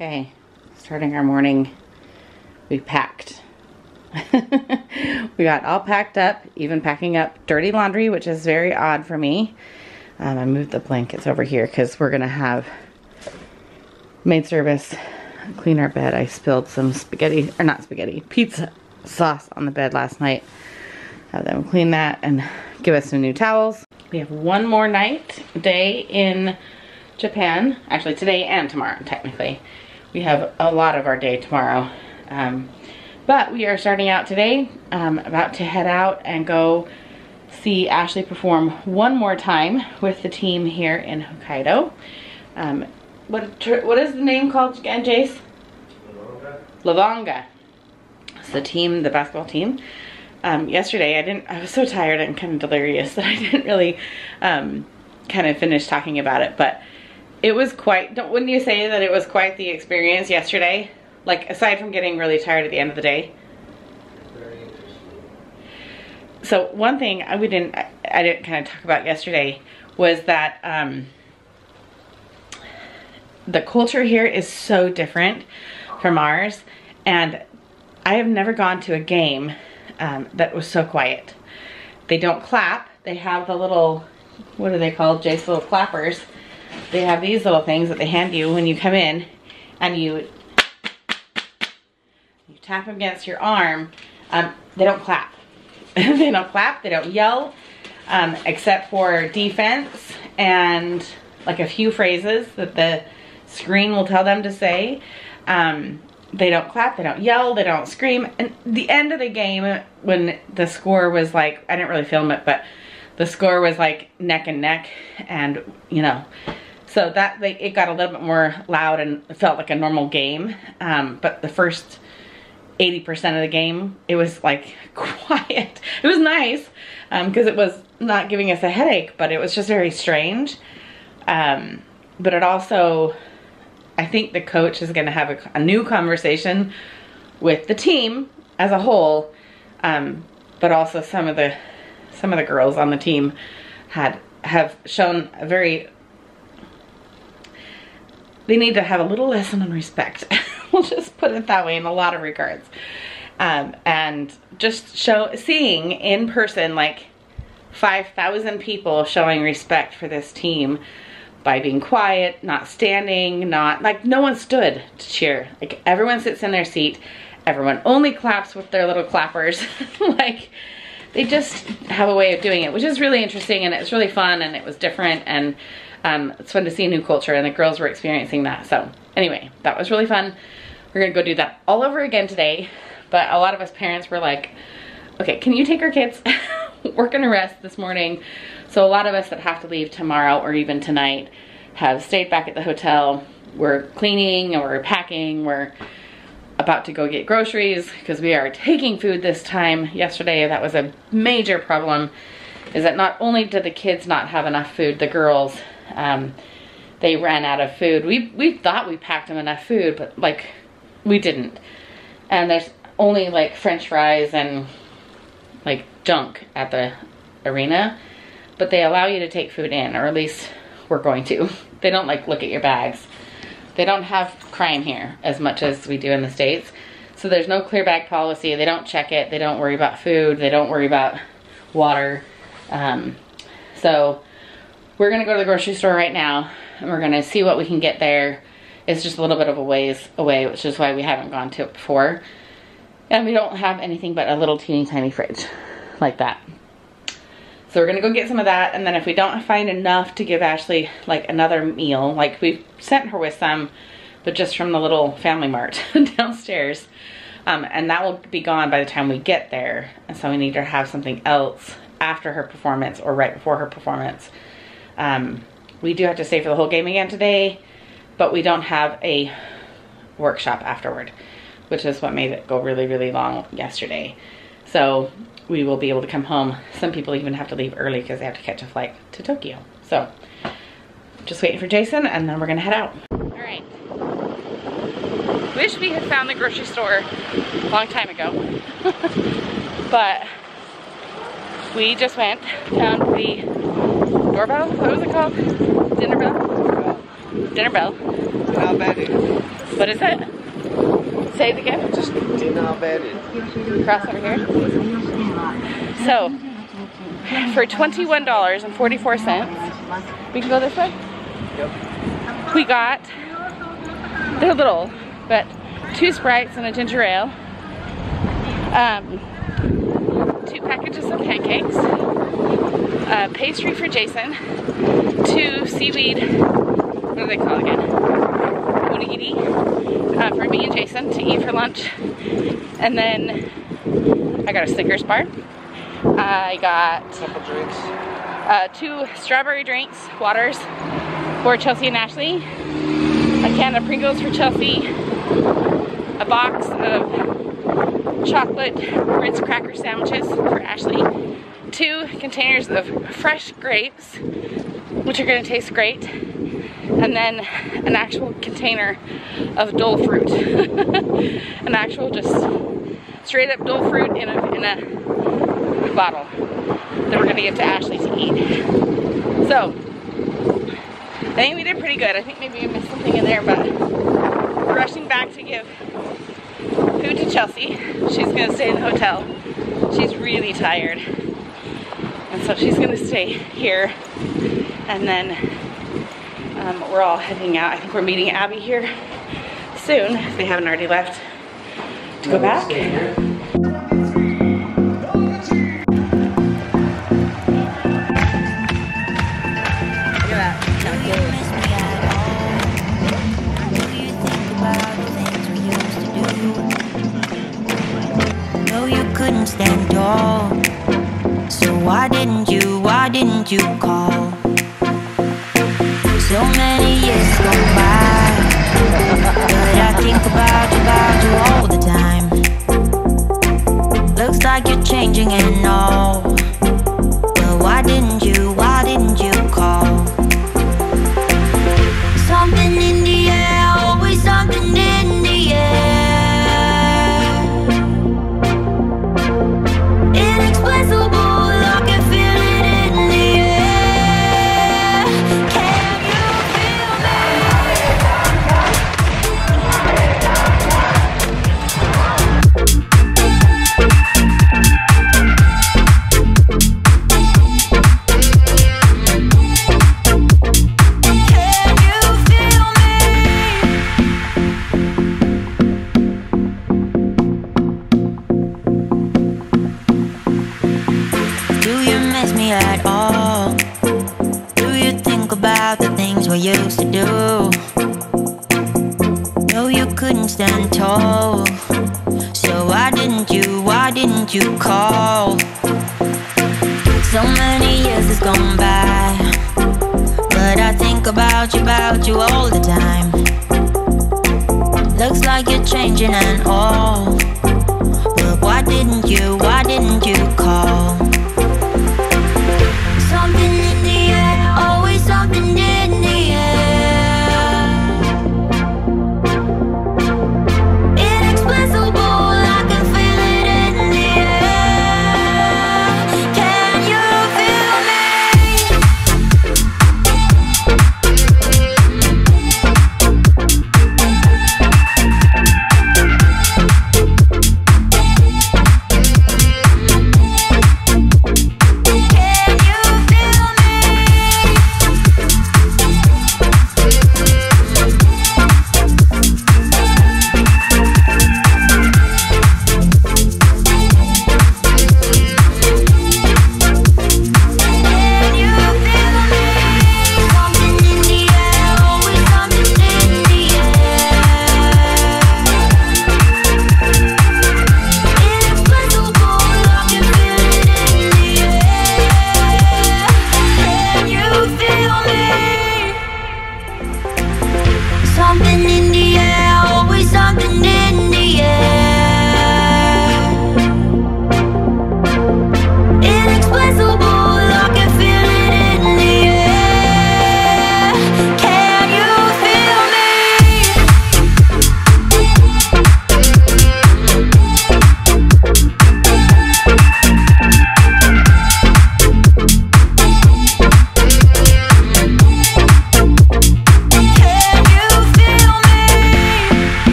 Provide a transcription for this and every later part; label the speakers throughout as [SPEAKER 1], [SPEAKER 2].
[SPEAKER 1] Okay, starting our morning, we packed. we got all packed up, even packing up dirty laundry, which is very odd for me. Um, I moved the blankets over here because we're going to have maid service clean our bed. I spilled some spaghetti, or not spaghetti, pizza sauce on the bed last night. Have them clean that and give us some new towels. We have one more night, day in Japan. Actually, today and tomorrow, technically. We have a lot of our day tomorrow. Um, but we are starting out today, um, about to head out and go see Ashley perform one more time with the team here in Hokkaido. Um, what, what is the name called again, Jace? Levanga. It's the team, the basketball team. Um, yesterday, I didn't, I was so tired and kind of delirious that I didn't really um, kind of finish talking about it, but it was quite, don't, wouldn't you say that it was quite the experience yesterday? Like, aside from getting really tired at the end of the day? So one thing I we didn't, I, I didn't kind of talk about yesterday was that um, the culture here is so different from ours. And I have never gone to a game um, that was so quiet. They don't clap. They have the little, what are they called, Jace, little clappers they have these little things that they hand you when you come in and you you tap against your arm. Um, they don't clap. they don't clap, they don't yell, um, except for defense and like a few phrases that the screen will tell them to say. Um, they don't clap, they don't yell, they don't scream. And the end of the game, when the score was like, I didn't really film it, but the score was like neck and neck and, you know, so that it got a little bit more loud and felt like a normal game. Um, but the first 80% of the game, it was like quiet. It was nice because um, it was not giving us a headache, but it was just very strange. Um, but it also, I think the coach is going to have a, a, new conversation with the team as a whole. Um, but also some of the some of the girls on the team had have shown a very they need to have a little lesson on respect. we'll just put it that way in a lot of regards. Um, and just show seeing in person like 5,000 people showing respect for this team by being quiet, not standing, not like no one stood to cheer. Like everyone sits in their seat. Everyone only claps with their little clappers. like they just have a way of doing it, which is really interesting and it's really fun and it was different and um, it's fun to see a new culture and the girls were experiencing that. So anyway, that was really fun. We're gonna go do that all over again today. But a lot of us parents were like, okay, can you take our kids? we're gonna rest this morning. So a lot of us that have to leave tomorrow or even tonight have stayed back at the hotel. We're cleaning and we're packing. We're about to go get groceries because we are taking food this time. Yesterday, that was a major problem is that not only did the kids not have enough food, the girls, um, they ran out of food. We, we thought we packed them enough food, but like we didn't. And there's only like french fries and like junk at the arena, but they allow you to take food in, or at least we're going to. They don't like look at your bags. They don't have crime here as much as we do in the States. So there's no clear bag policy. They don't check it. They don't worry about food. They don't worry about water. Um, so we're gonna go to the grocery store right now and we're gonna see what we can get there. It's just a little bit of a ways away, which is why we haven't gone to it before. And we don't have anything but a little teeny tiny fridge like that. So we're gonna go get some of that, and then if we don't find enough to give Ashley like another meal, like we've sent her with some, but just from the little family mart downstairs, um, and that will be gone by the time we get there. And so we need to have something else after her performance or right before her performance um, we do have to stay for the whole game again today, but we don't have a workshop afterward, which is what made it go really, really long yesterday. So we will be able to come home. Some people even have to leave early because they have to catch a flight to Tokyo. So just waiting for Jason and then we're gonna head out. All right. Wish we had found the grocery store a long time ago. but we just went, found the doorbell? What was it called? Dinner bell? Dinner bell.
[SPEAKER 2] Dinner bell.
[SPEAKER 1] What is it? Say it again.
[SPEAKER 2] Just dinner bedded.
[SPEAKER 1] Cross over here. So, for $21.44, we can go this way?
[SPEAKER 2] Yep.
[SPEAKER 1] We got, they're little, but two Sprites and a ginger ale. Um, two packages of pancakes, a pastry for Jason, two seaweed, what do they call it again? Uh, for me and Jason to eat for lunch. And then I got a Snickers bar. I got uh, two strawberry drinks, waters for Chelsea and Ashley, a can of Pringles for Chelsea, a box of chocolate Ritz cracker sandwiches for Ashley, two containers of fresh grapes, which are gonna taste great, and then an actual container of Dole fruit. an actual just straight up Dole fruit in a, in a bottle that we're gonna give to Ashley to eat. So, I think we did pretty good. I think maybe we missed something in there, but we're rushing back to give food to Chelsea. She's gonna stay in the hotel. She's really tired. And so she's gonna stay here. And then um, we're all heading out. I think we're meeting Abby here soon, if they haven't already left, to go back.
[SPEAKER 3] Stand tall. So why didn't you, why didn't you call? So many years gone by. But I think about you, about you all the time. Looks like you're changing and about you, about you all the time. Looks like you're changing and all. But why didn't you, why didn't you call?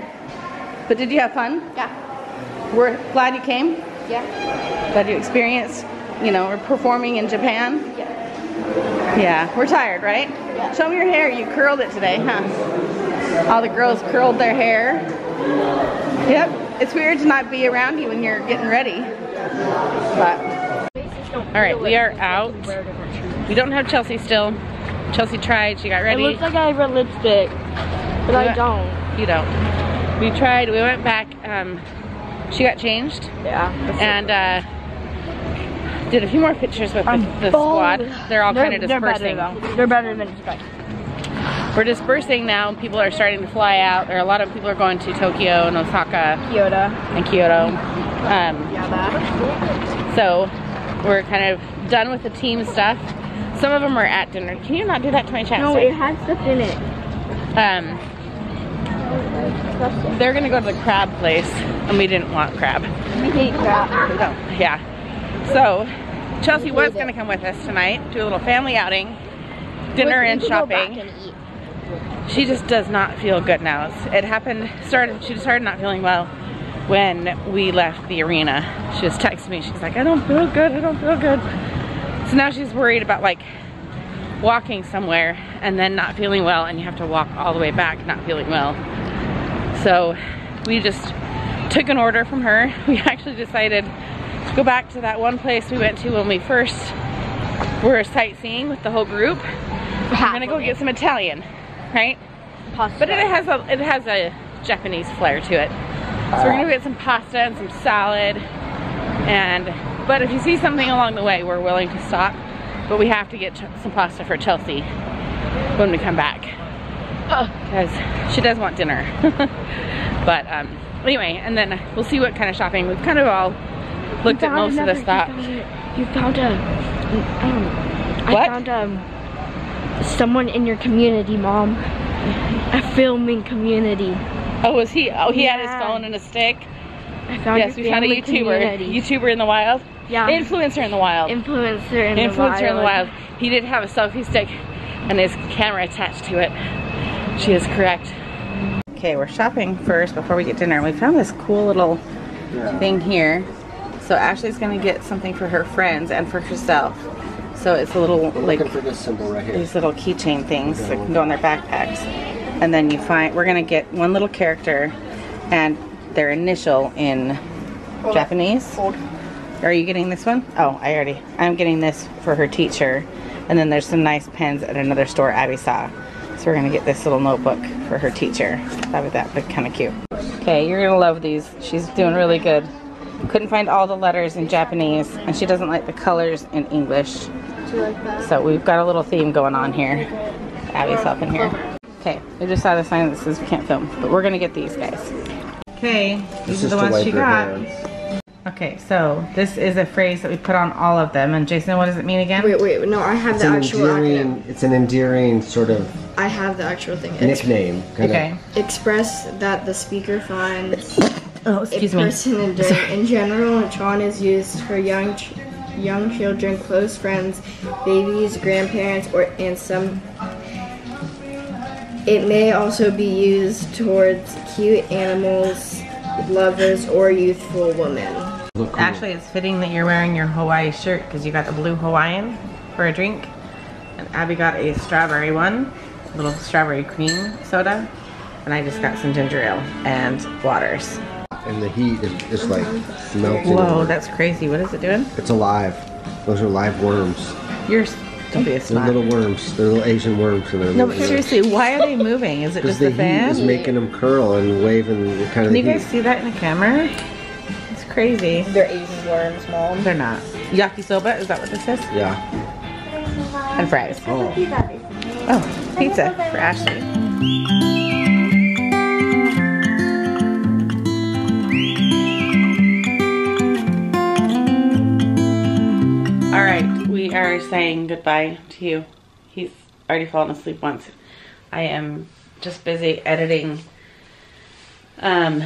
[SPEAKER 1] Tired. But did you have fun?
[SPEAKER 4] Yeah.
[SPEAKER 1] We're glad you came.
[SPEAKER 4] Yeah.
[SPEAKER 1] Glad you experienced, you know, performing in Japan.
[SPEAKER 4] Yeah.
[SPEAKER 1] Yeah, we're tired, right?
[SPEAKER 4] Yeah.
[SPEAKER 1] Show me your hair. You curled it today, huh? All the girls curled their hair. Yep. It's weird to not be around you when you're getting ready. But all right, we are out. We don't have Chelsea still. Chelsea tried. She got ready.
[SPEAKER 4] It looks like I have red lipstick, but I don't.
[SPEAKER 1] you don't. We tried. We went back. Um, she got changed
[SPEAKER 4] Yeah.
[SPEAKER 1] and uh, did a few more pictures with the, the squad. They're all kind of dispersing.
[SPEAKER 4] They're better though. They're better than expected.
[SPEAKER 1] We're dispersing now. People are starting to fly out. There are a lot of people are going to Tokyo and Osaka
[SPEAKER 4] Kyoto.
[SPEAKER 1] and Kyoto. Um,
[SPEAKER 4] Yeah,
[SPEAKER 1] so we're kind of done with the team stuff. Some of them are at dinner. Can you not do that to my chat?
[SPEAKER 4] No, it had stuff in it.
[SPEAKER 1] Um, they're gonna go to the crab place, and we didn't want crab.
[SPEAKER 4] We hate crap.
[SPEAKER 1] We. Yeah. So Chelsea was gonna come with us tonight, do a little family outing, dinner and shopping. She just does not feel good now. It happened, started, she started not feeling well when we left the arena. She just texted me, she's like, I don't feel good, I don't feel good. So now she's worried about like walking somewhere and then not feeling well and you have to walk all the way back not feeling well. So we just took an order from her. We actually decided to go back to that one place we went to when we first were sightseeing with the whole group. We're gonna go get some Italian, right?
[SPEAKER 4] Pasta.
[SPEAKER 1] But it has a it has a Japanese flair to it. So we're gonna get some pasta and some salad. And but if you see something along the way, we're willing to stop. But we have to get some pasta for Chelsea when we come back because she does want dinner. but um, anyway, and then we'll see what kind of shopping. We've kind of all looked at most of the stuff.
[SPEAKER 4] You found a. Um, I found um someone in your community, mom. A filming community.
[SPEAKER 1] Oh, was he? Oh, he had his phone and a stick.
[SPEAKER 4] I found
[SPEAKER 1] yes, we found a YouTuber.
[SPEAKER 4] community.
[SPEAKER 1] YouTuber in the wild.
[SPEAKER 4] Yeah.
[SPEAKER 1] Influencer in the wild.
[SPEAKER 4] Influencer in the wild.
[SPEAKER 1] Influencer in the
[SPEAKER 4] wild.
[SPEAKER 1] He did have a selfie stick and his camera attached to it. She is correct. Okay, we're shopping first before we get dinner. We found this cool little thing here. So Ashley's gonna get something for her friends and for herself. So it's a little like
[SPEAKER 2] for this symbol right here.
[SPEAKER 1] these little keychain things that can go on their backpacks. And then you find we're gonna get one little character and their initial in Japanese. Are you getting this one? Oh, I already. I'm getting this for her teacher. And then there's some nice pens at another store Abby saw. So we're gonna get this little notebook for her teacher. That would that look kind of cute. Okay, you're gonna love these. She's doing really good. Couldn't find all the letters in Japanese, and she doesn't like the colors in English. So we've got a little theme going on here. Abby's helping here. Okay, we just saw the sign that says we can't film, but we're gonna get these guys. Okay, these are
[SPEAKER 2] is
[SPEAKER 1] the ones she got.
[SPEAKER 2] hands.
[SPEAKER 1] Okay, so this is a phrase that we put on all of them. And Jason, what does it mean again?
[SPEAKER 5] Wait, wait, no, I have
[SPEAKER 2] It's
[SPEAKER 5] the
[SPEAKER 2] an
[SPEAKER 5] actual acronym.
[SPEAKER 2] It's an endearing sort of
[SPEAKER 5] I have the actual thing. It's
[SPEAKER 2] nickname. Kind
[SPEAKER 1] Okay.
[SPEAKER 5] express that the speaker finds
[SPEAKER 1] Oh,
[SPEAKER 5] a
[SPEAKER 1] excuse me.
[SPEAKER 5] person endearing. In general, Chan is used for young ch- young children, close friends, babies, grandparents, or and some. It may also be used towards cute animals, lovers, or youthful women.
[SPEAKER 2] Look cool.
[SPEAKER 1] Actually, it's fitting that you're wearing your Hawaii shirt because you got the blue Hawaiian for a drink. And Abby got a strawberry one, little strawberry cream soda. And I just got some ginger ale and waters.
[SPEAKER 2] and the heat is just like melting.
[SPEAKER 1] Whoa, that's crazy. What is it doing?
[SPEAKER 2] It's alive. Those are live worms.
[SPEAKER 1] You're, don't be a
[SPEAKER 2] They're little worms. They're little Asian worms. And they're
[SPEAKER 1] No, but seriously, why are they moving? Is it just
[SPEAKER 2] the
[SPEAKER 1] the
[SPEAKER 2] heat is making them curl and wave and kind of
[SPEAKER 1] Can you guys
[SPEAKER 2] heat.
[SPEAKER 1] see that in the camera? It's crazy.
[SPEAKER 5] They're Asian worms, mom.
[SPEAKER 1] They're not. Yakisoba, is that what this is?
[SPEAKER 2] Yeah.
[SPEAKER 1] And fries.
[SPEAKER 2] Oh.
[SPEAKER 1] Oh, pizza for Ashley. All right, we are saying goodbye to you. He's already fallen asleep once. I am just busy editing. Um,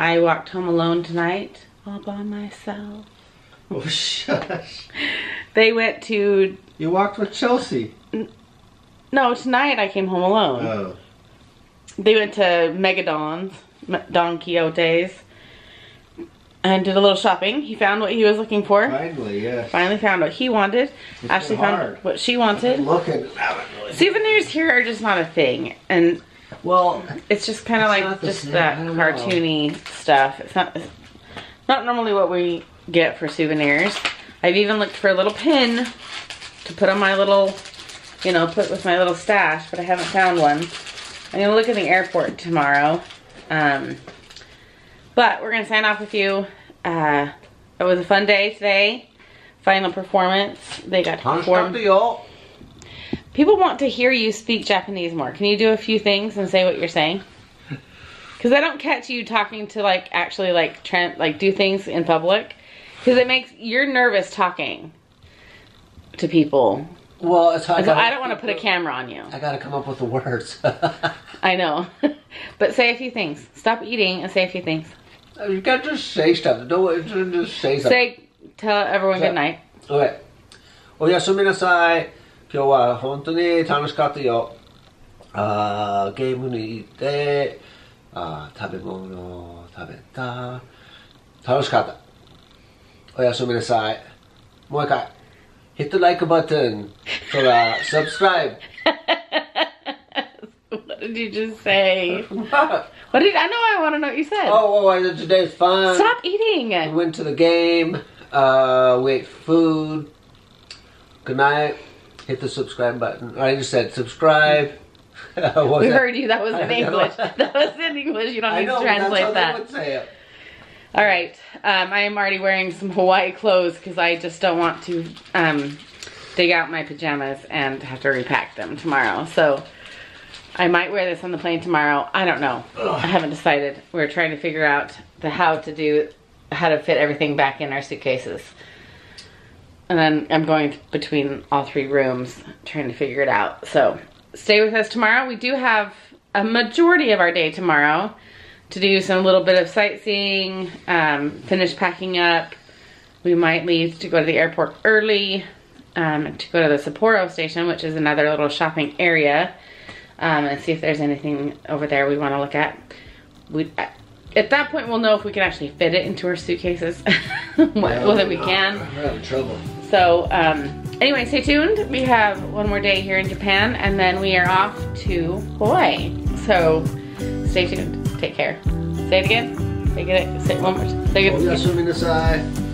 [SPEAKER 1] I walked home alone tonight all by myself.
[SPEAKER 2] Oh, shush.
[SPEAKER 1] They went to
[SPEAKER 2] You walked with Chelsea.
[SPEAKER 1] No, tonight I came home alone.
[SPEAKER 2] Oh.
[SPEAKER 1] They went to Megadon's, Don Quixote's, and did a little shopping. He found what he was looking for.
[SPEAKER 2] Finally, yeah.
[SPEAKER 1] Finally found what he wanted.
[SPEAKER 2] It's
[SPEAKER 1] Ashley found what she wanted.
[SPEAKER 2] Looking. really-
[SPEAKER 1] Souvenirs here are just not a thing, and
[SPEAKER 2] well,
[SPEAKER 1] it's just kind of like just that cartoony stuff. It's not, it's not normally what we get for souvenirs. I've even looked for a little pin to put on my little, you know, put with my little stash, but I haven't found one. I'm gonna look at the airport tomorrow. Um, but we're gonna sign off with you. Uh, it was a fun day today. Final performance. They got to perform.
[SPEAKER 2] ったよ。
[SPEAKER 1] People want to hear you speak Japanese more. Can you do a few things and say what you're saying? Because I don't catch you talking to like actually like tran like do things in public. Because it makes you're nervous talking to people.
[SPEAKER 2] Well, it's hard.
[SPEAKER 1] So I don't want to put a camera on you.
[SPEAKER 2] I gotta come up with the words.
[SPEAKER 1] I know, but say a few things. Stop eating and say a few things.
[SPEAKER 2] you gotta just say stuff. Don't just say something.
[SPEAKER 1] Say tell everyone good night.
[SPEAKER 2] Okay. おやすみなさい。 今日は本当に楽しかったよ。あゲームに行って、あ食べ物を食べた。楽しかった。おやすみなさい。もう一回。Hit the like button. そら、subscribe.
[SPEAKER 1] What did you just say? What? did I know? I want to know what you said.
[SPEAKER 2] Oh, oh, I today's fun.
[SPEAKER 1] Stop eating.
[SPEAKER 2] We went to the game. Uh, we ate food. Good night. Hit the subscribe button. I just said subscribe.
[SPEAKER 1] We heard you. That was in. English. That was in English. You don't need
[SPEAKER 2] know,
[SPEAKER 1] to translate that.
[SPEAKER 2] They would say it.
[SPEAKER 1] All right. Um, I am already wearing some Hawaii clothes because I just don't want to um, dig out my pajamas and have to repack them tomorrow. So I might wear this on the plane tomorrow. I don't know. I haven't decided. We're trying to figure out the how to do how to fit everything back in our suitcases. And then I'm going between all three rooms trying to figure it out. So stay with us tomorrow. We do have a majority of our day tomorrow to do some little bit of sightseeing, um, finish packing up. We might leave to go to the airport early, um, to go to the Sapporo station, which is another little shopping area, um, and see if there's anything over there we want to look at. We, at that point, we'll know if we can actually fit it into our suitcases. well, that we can.
[SPEAKER 2] I'm having trouble.
[SPEAKER 1] So, um, anyway, stay tuned. We have one more day here in Japan, and then we are off to Hawaii. So, stay tuned. Take care. Say it again. Say it. Say it one more time. Say it.